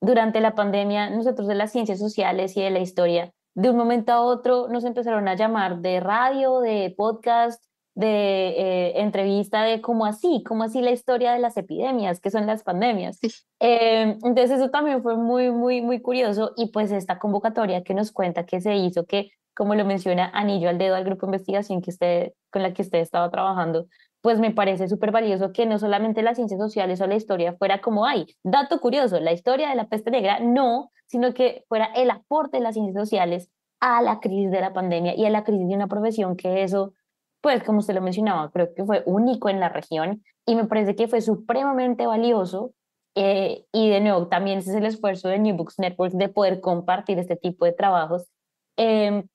durante la pandemia, nosotros de las ciencias sociales y de la historia, de un momento a otro nos empezaron a llamar de radio, de podcast, de eh, entrevista de cómo así, cómo así la historia de las epidemias, que son las pandemias. Eh, entonces eso también fue muy, muy, muy curioso y pues esta convocatoria que nos cuenta que se hizo, que como lo menciona Anillo al dedo al grupo de investigación que usted, con la que usted estaba trabajando, pues me parece súper valioso que no solamente las ciencias sociales o la historia fuera como hay, dato curioso, la historia de la peste negra, no, sino que fuera el aporte de las ciencias sociales a la crisis de la pandemia y a la crisis de una profesión que eso pues como usted lo mencionaba, creo que fue único en la región y me parece que fue supremamente valioso. Eh, y de nuevo, también ese es el esfuerzo de New Books Network de poder compartir este tipo de trabajos. Em,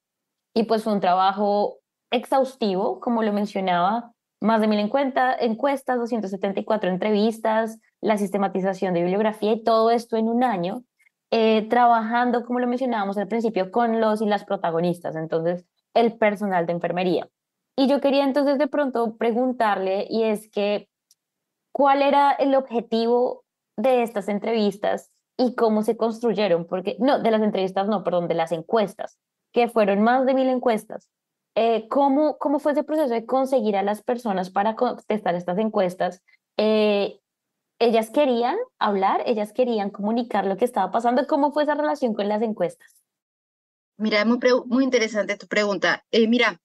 y pues fue un trabajo exhaustivo, como lo mencionaba, más de mil encuestas, 274 entrevistas, la sistematización de bibliografía y todo esto en un año, eh, trabajando, como lo mencionábamos al principio, con los y las protagonistas, entonces el personal de enfermería. Y yo quería entonces de pronto preguntarle, y es que, ¿cuál era el objetivo de estas entrevistas y cómo se construyeron? Porque, no, de las entrevistas, no, perdón, de las encuestas, que fueron más de mil encuestas. Eh, ¿cómo, ¿Cómo fue ese proceso de conseguir a las personas para contestar estas encuestas? Eh, ellas querían hablar, ellas querían comunicar lo que estaba pasando. ¿Cómo fue esa relación con las encuestas? Mira, muy, muy interesante tu pregunta. Eh, mira,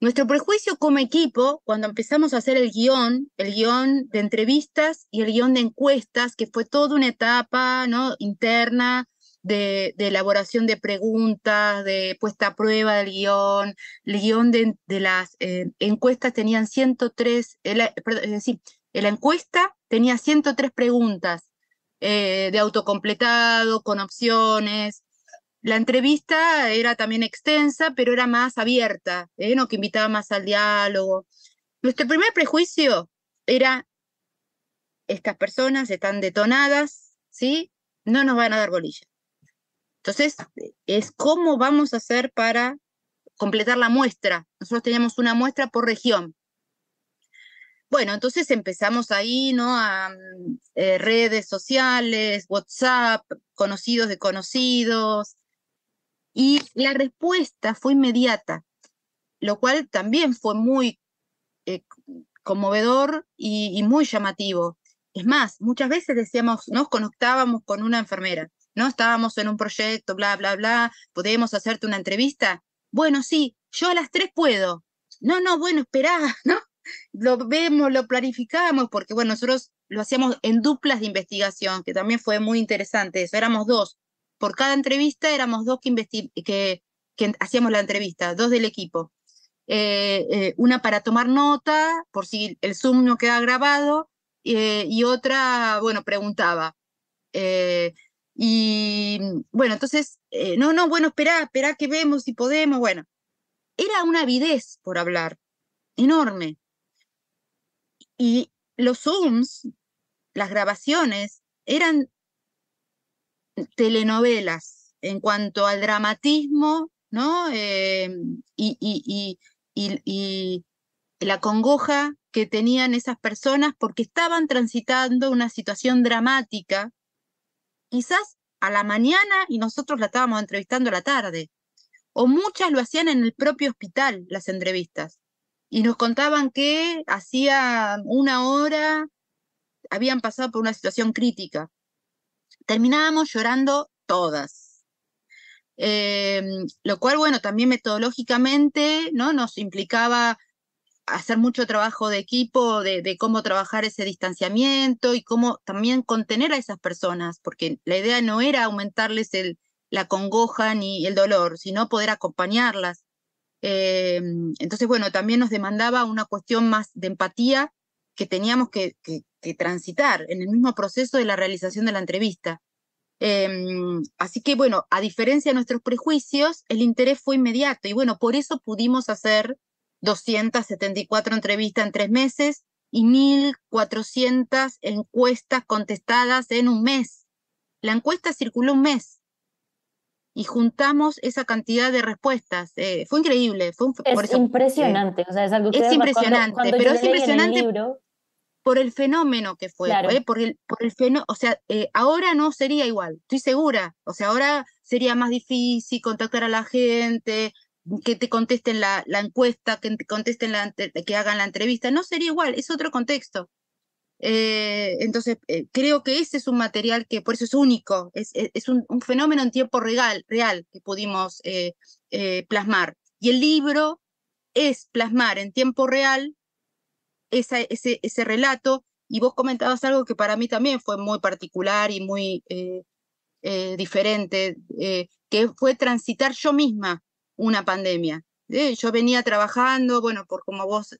nuestro prejuicio como equipo, cuando empezamos a hacer el guion, el guion de entrevistas y el guion de encuestas, que fue toda una etapa ¿no? interna de, elaboración de preguntas, de puesta a prueba del guion, el guion de, las eh, encuestas tenían 103, es decir, la encuesta tenía 103 preguntas eh, de autocompletado, con opciones, la entrevista era también extensa, pero era más abierta, ¿eh? ¿no? que invitaba más al diálogo. Nuestro primer prejuicio era, estas personas están detonadas, ¿sí? No nos van a dar bolilla. Entonces, es cómo vamos a hacer para completar la muestra. Nosotros teníamos una muestra por región. Bueno, entonces empezamos ahí, ¿no? A eh, redes sociales, WhatsApp, conocidos de conocidos, y la respuesta fue inmediata, lo cual también fue muy eh, conmovedor y, muy llamativo. Es más, muchas veces decíamos, nos conectábamos con una enfermera, Estábamos en un proyecto, bla, bla, bla, ¿podemos hacerte una entrevista? Bueno, sí, yo a las tres puedo. No, no, bueno, esperá, ¿no? Lo vemos, lo planificamos, porque bueno, nosotros lo hacíamos en duplas de investigación, que también fue muy interesante eso, éramos dos, por cada entrevista éramos dos que, que, que hacíamos la entrevista, dos del equipo. Eh, eh, una para tomar nota, por si el Zoom no queda grabado, eh, y otra, bueno, preguntaba. Y bueno, entonces, no, no, bueno, espera, espera que vemos si podemos, bueno. Era una avidez por hablar, enorme. Y los Zooms, las grabaciones, eran telenovelas en cuanto al dramatismo, ¿no? Eh, y, y, y, la congoja que tenían esas personas porque estaban transitando una situación dramática, quizás a la mañana y nosotros la estábamos entrevistando a la tarde, o muchas lo hacían en el propio hospital, las entrevistas, y nos contaban que hacía una hora habían pasado por una situación crítica terminábamos llorando todas. Em, lo cual, bueno, también metodológicamente ¿no? nos implicaba hacer mucho trabajo de equipo, de, cómo trabajar ese distanciamiento y cómo también contener a esas personas, porque la idea no era aumentarles la congoja ni el dolor, sino poder acompañarlas. Em, entonces, bueno, también nos demandaba una cuestión más de empatía que teníamos que, transitar en el mismo proceso de la realización de la entrevista. Em, así que bueno, a diferencia de nuestros prejuicios, el interés fue inmediato y bueno, por eso pudimos hacer 274 entrevistas en tres meses y 1.400 encuestas contestadas en un mes. La encuesta circuló un mes y juntamos esa cantidad de respuestas. Eh, fue increíble. Fue es impresionante, o sea, es algo que es impresionante, pero es impresionante por el fenómeno que fue, ¿eh? por, el, por el fenómeno, o sea, eh, ahora no sería igual, estoy segura, o sea, ahora sería más difícil contactar a la gente, que te contesten la, encuesta, que te contesten la, que hagan la entrevista, no sería igual, es otro contexto. Eh, entonces, creo que ese es un material que por eso es único, es, un, fenómeno en tiempo real, real que pudimos plasmar. Y el libro es plasmar en tiempo real ese, relato, y vos comentabas algo que para mí también fue muy particular y muy eh, eh, diferente, eh, que fue transitar yo misma una pandemia. Yo venía trabajando, bueno, por como vos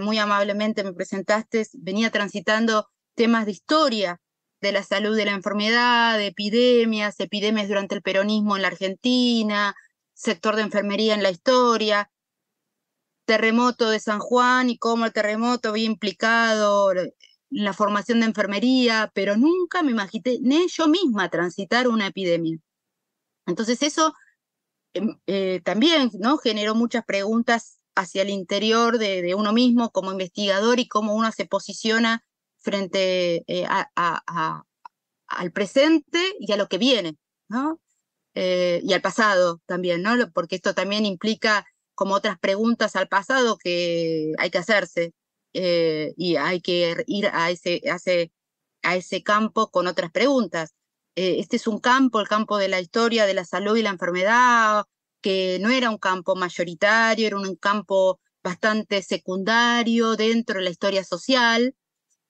muy amablemente me presentaste, venía transitando temas de historia de la salud de la enfermedad, de epidemias, epidemias durante el peronismo en la Argentina, sector de enfermería en la historia, terremoto de San Juan y cómo el terremoto había implicado la formación de enfermería, pero nunca me imaginé yo misma transitar una epidemia. Entonces eso eh, también ¿no? generó muchas preguntas hacia el interior de, uno mismo como investigador y cómo uno se posiciona frente eh, al presente y a lo que viene, ¿no? Eh, y al pasado también, ¿no? Porque esto también implica como otras preguntas al pasado que hay que hacerse y hay que ir a ese, a ese, a ese campo con otras preguntas. Eh, este es un campo, el campo de la historia de la salud y la enfermedad, que no era un campo mayoritario, era un campo bastante secundario dentro de la historia social.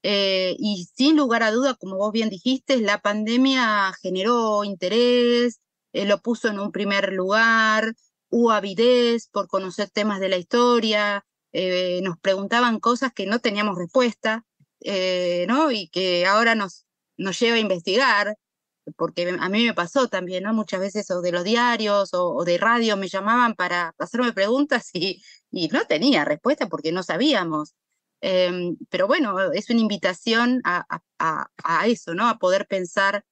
Eh, y sin lugar a duda, como vos bien dijiste, la pandemia generó interés, lo puso en un primer lugar, hubo avidez por conocer temas de la historia, eh, nos preguntaban cosas que no teníamos respuesta, eh, ¿no? Y que ahora nos, nos lleva a investigar, porque a mí me pasó también, ¿no? Muchas veces o de los diarios o, de radio me llamaban para hacerme preguntas y, y no tenía respuesta porque no sabíamos. Em, pero bueno, es una invitación a, a, a, eso, ¿no? A poder pensar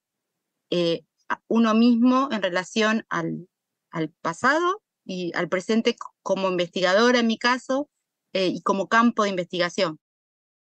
eh, uno mismo en relación al, al pasado y al presente como investigadora en mi caso eh, y como campo de investigación.